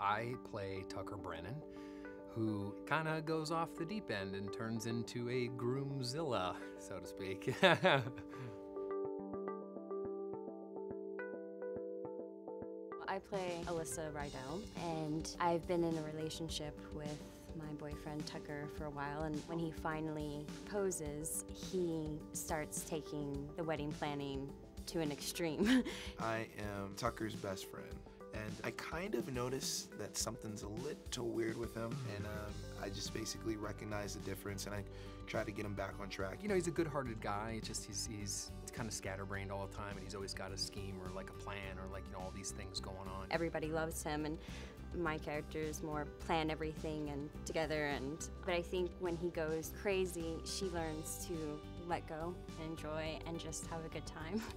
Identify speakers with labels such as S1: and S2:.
S1: I play Tucker Brennan, who kind of goes off the deep end and turns into a groomzilla, so to speak.
S2: I play Alyssa Rydell, and I've been in a relationship with my boyfriend Tucker for a while, and when he finally proposes, he starts taking the wedding planning to an extreme.
S3: I am Tucker's best friend. And I kind of notice that something's a little weird with him, and um, I just basically recognize the difference, and I try to get him back on track.
S1: You know, he's a good-hearted guy. It's just he's he's kind of scatterbrained all the time, and he's always got a scheme or like a plan or like you know all these things going on.
S2: Everybody loves him, and my character is more plan everything and together. And but I think when he goes crazy, she learns to let go, and enjoy, and just have a good time.